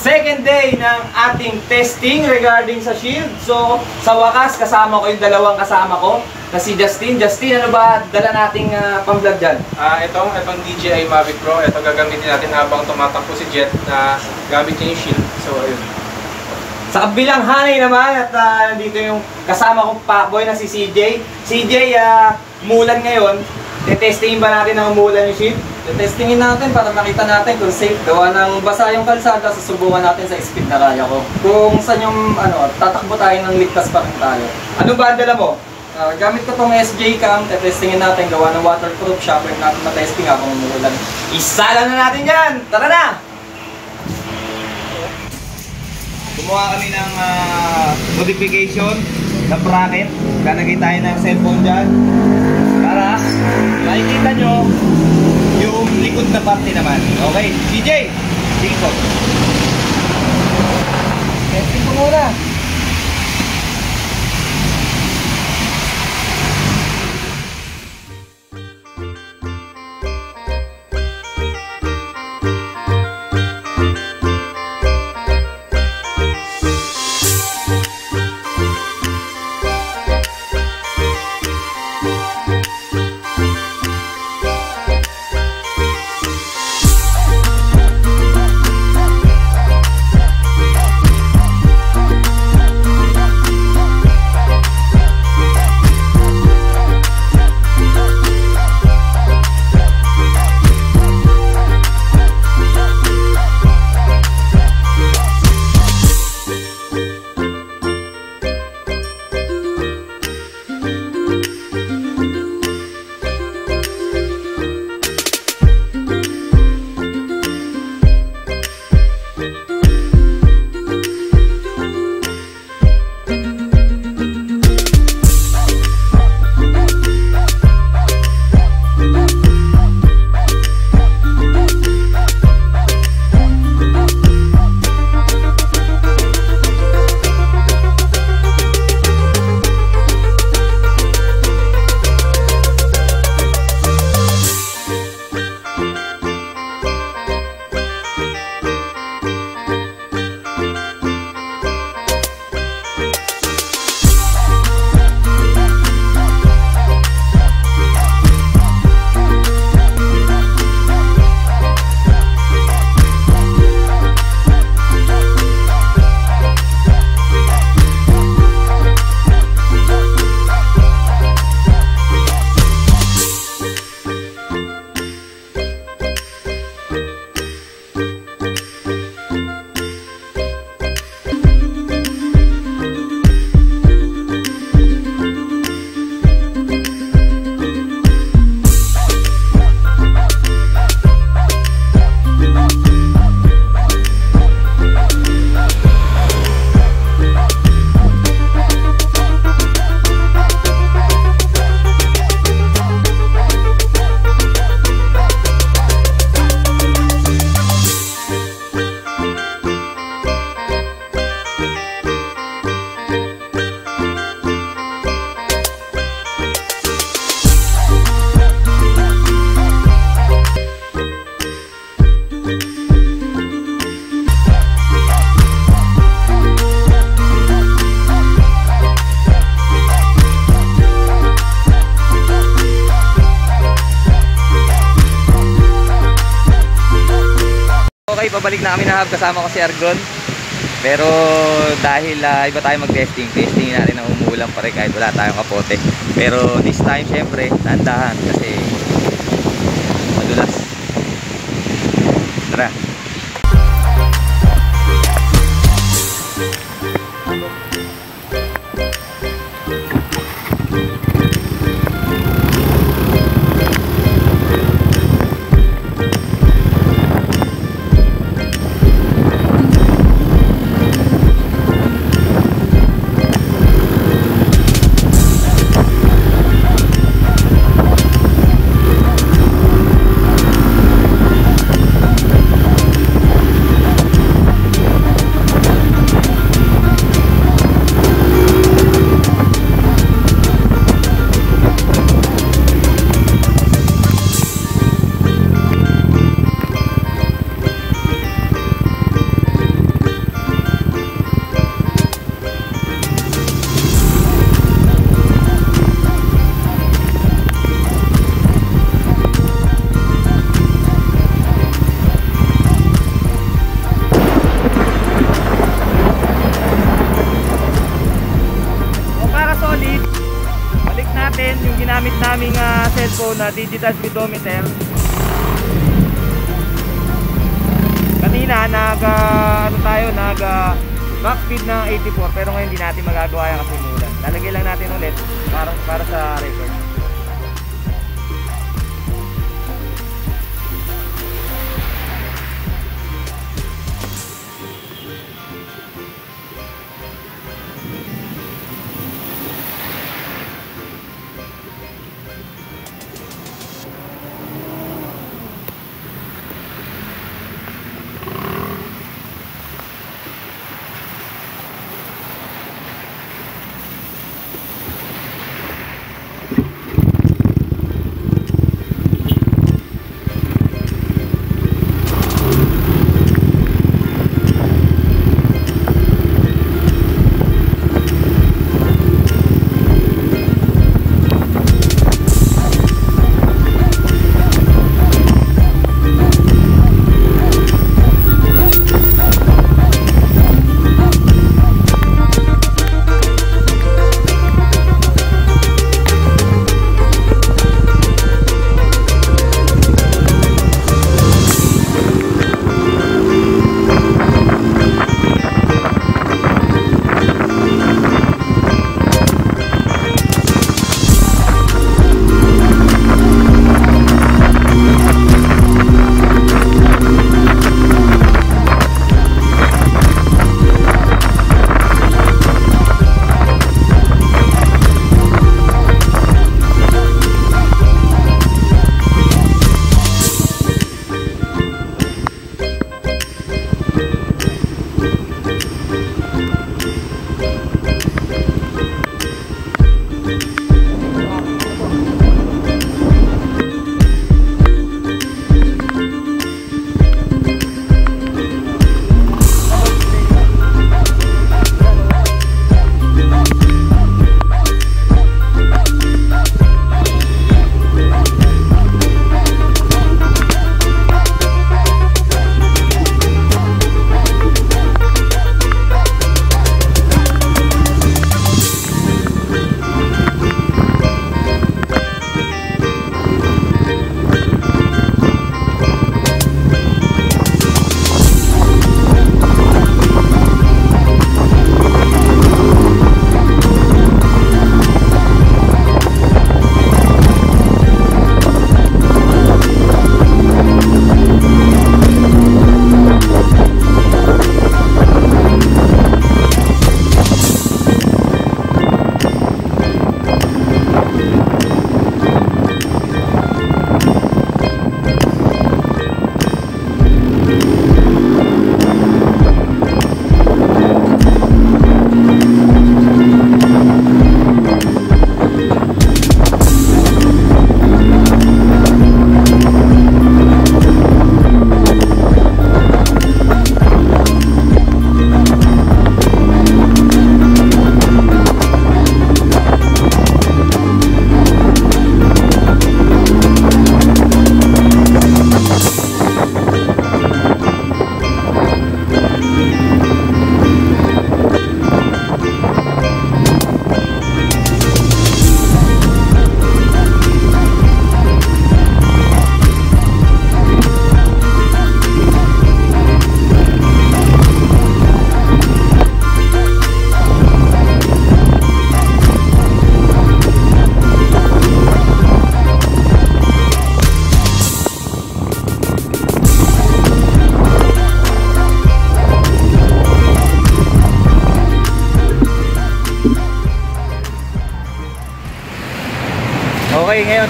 second day ng ating testing regarding sa shield. So, sa wakas, kasama ko yung dalawang kasama ko na si Justin. Justin, ano ba dala nating uh, pang-vlog dyan? Ah, itong itong DJI Mavic Pro, ito gagamitin natin habang tumatakbo si Jet na gamit niya yung shield. So, ayun. Sa kabilang hanay naman at uh, nandito yung kasama kong pakboy na si CJ. CJ, uh, mulan ngayon. Tetestingin ba natin ang umulan yung shield? Testingin natin para makita natin kung safe gawa ng basa yung kalsada, susubukan natin sa speed na kaya ko. Kung saan yung ano, tatakbo tayo ng ligtas pa rin tayo. Ano ba ang dala mo? Ah, gamit ko tong SJ cam, testingin natin gawa ng waterproof siya pwede natin matesting habang umuulan. Isala na natin yan! Tara na! Gumawa kami ng ah, modification ng bracket. Lalagay tayo ng cellphone dyan. Makikita nyo yung likod na parte naman. Okay, DJ! Sige po. Testing ko muna. Okay, pabalik na na hub kasama ko si Argon. Pero dahil uh, iba tayo mag-testing, testing natin na umuulan pa rin kahit wala tayong kapote. Pero this time, syempre, tandahan kasi madulas. Tara. natin yung ginamit naming uh, cellphone na digital speedometer. Kanina nag uh, ano tayo nag ah, uh, max speed ng 84 pero ngayon hindi natin magagawa yan kasi mulan. Lalagay lang natin ulit para, para sa record.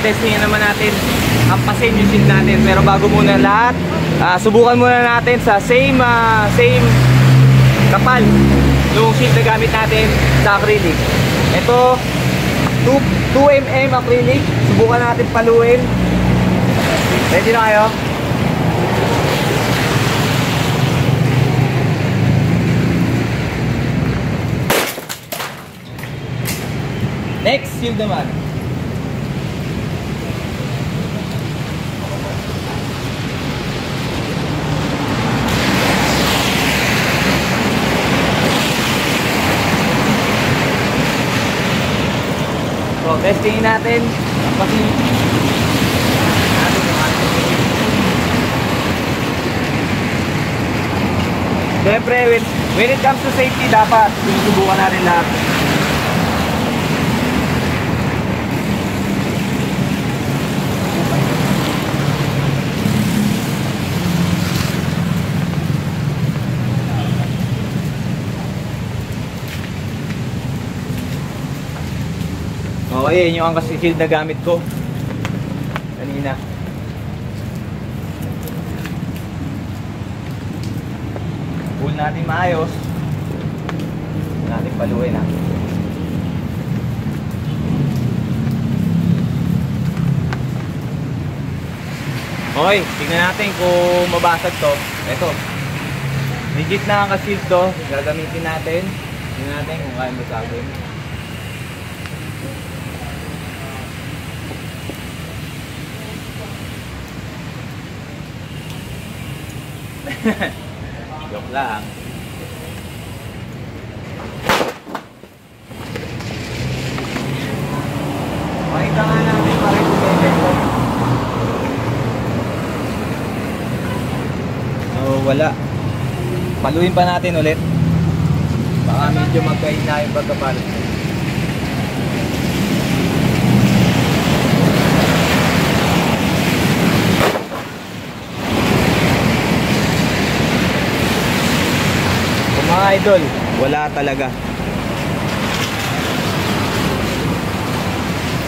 Testingin naman natin ang yung shield natin. Pero bago muna lahat, ah, subukan muna natin sa same ah, same kapal yung shield na gamit natin sa acrylic. Ito 2, 2 mm acrylic. Subukan natin paluin. Ready na kayo? Next, shield naman. So, guys, tingin natin. Kasi Siyempre, when, when it comes to safety, dapat sinusubukan natin lahat. Okay, yun yung ang shield na gamit ko. Kanina. Pull natin maayos. Huwag natin paluin ha. Okay, tingnan natin kung mabasag to. Ito. Legit na ang ka-shield to. Gagamitin natin. Tingnan natin kung kaya basagin. Joke lang. Makita nga natin pa rin. Oh, wala. Paluin pa natin ulit. Baka medyo magkaina yung pagkapal. Idol, wala talaga.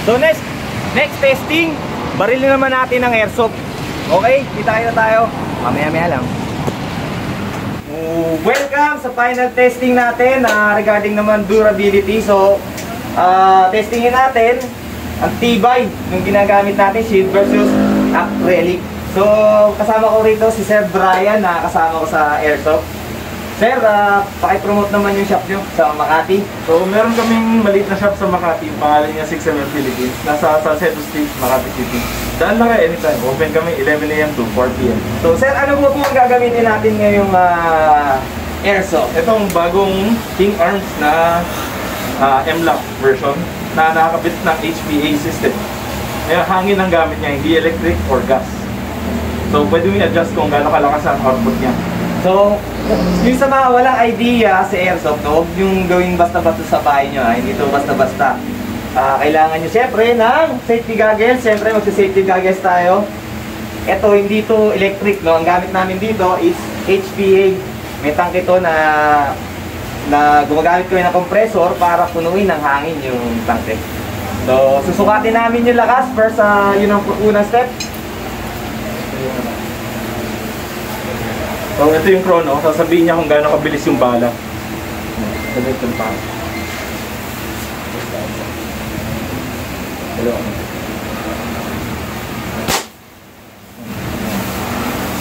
So next, next testing, baril na naman natin ng airsoft. Okay, kita tayo tayo. Mamaya-maya lang. Welcome sa final testing natin na regarding naman durability. So, ah, testingin natin ang tibay ng ginagamit natin shield versus acrylic. So, kasama ko rito si Sir Brian na kasama ko sa airsoft. Sir, uh, pakipromote naman yung shop nyo sa Makati. So, meron kaming maliit na shop sa Makati. Pangalan niya 6ML Philippines. Nasa Salcedo Street, Makati City. Daan lang kayo anytime. Open kami 11 a.m. to 4 p.m. So, sir, ano po po ang gagamitin natin ngayong ah, airsoft? Itong bagong King Arms na ah, M-Lock version na nakakabit ng HPA system. Kaya hangin ang gamit niya, hindi electric or gas. So, pwede mo i-adjust kung gaano kalakas ang output niya. So, yung sa mga walang idea sa airsoft, no, yung gawin basta-basta sa bahay nyo, hindi to basta-basta. Ah, kailangan nyo siyempre ng safety goggles, siyempre magsa-safety goggles tayo. Ito, hindi to electric, no? ang gamit namin dito is HPA. May tank ito na na gumagamit kami ng compressor para punuin ng hangin yung tanke. So, susukatin namin yung lakas first sa yun ang unang step. So, ito yung chrono. Sasabihin niya kung gaano kabilis yung bala. Ganito yung pa.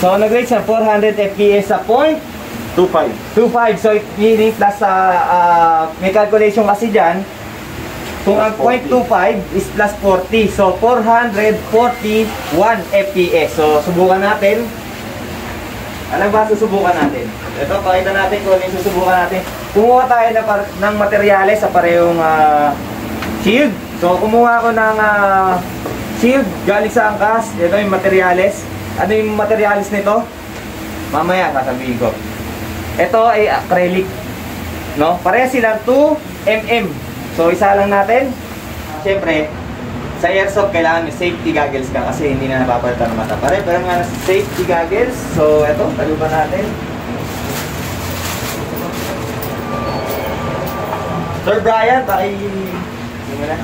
So, nag-rate siya 400 FPS sa point 2.5. 25. So, it meaning plus sa ah, may calculation kasi dyan. Kung ang Plus 0.25 is plus 40. So, 441 FPS. So, subukan natin. Ano ba susubukan natin? Ito, pakita natin kung ano yung susubukan natin. Kumuha tayo na ng materyales sa parehong ah, shield. So, kumuha ako ng ah, shield galing sa angkas. Ito yung materyales. Ano yung materyales nito? Mamaya sasabihin ko. Ito ay acrylic. No? Pareha silang 2 mm. So isa lang natin. Siyempre, sa airsoft kailangan may safety goggles ka kasi hindi na napapalitan ng mata. Pare, pero nga sa safety goggles. So ito, taluban natin. Sir Brian, paki... Na.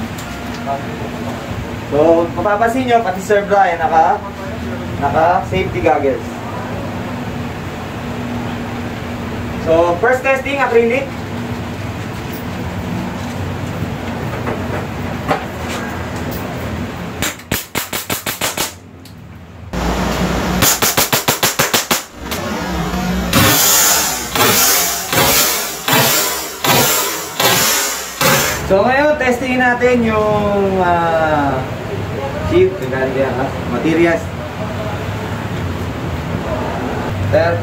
So, mapapansin nyo, pati Sir Brian naka naka safety goggles. So, first testing, acrylic. So, ngayon, testingin natin yung uh, sheet, uh, materials. Sir,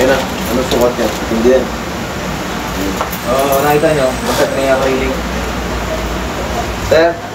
Ayun na, ano sukat yan? Hindi yan. Oo, oh, nakita nyo, basag na yung railing. Sir?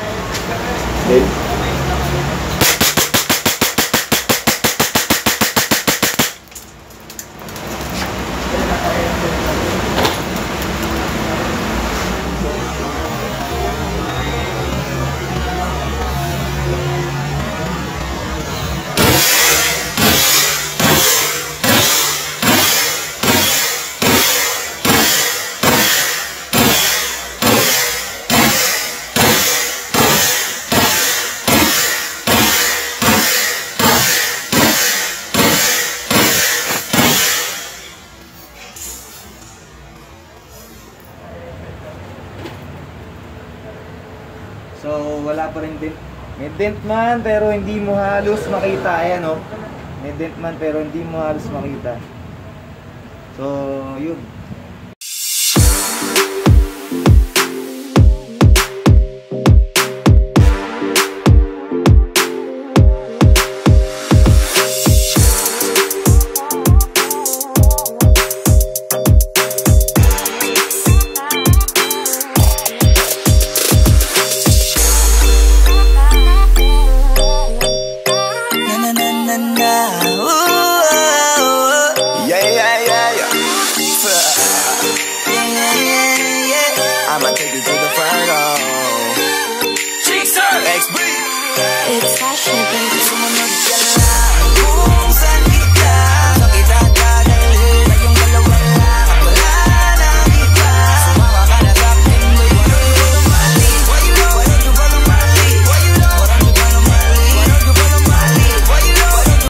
So, wala pa rin dent. May dent man, pero hindi mo halos makita. Ayan, oh. May dent man, pero hindi mo halos makita. So, yun.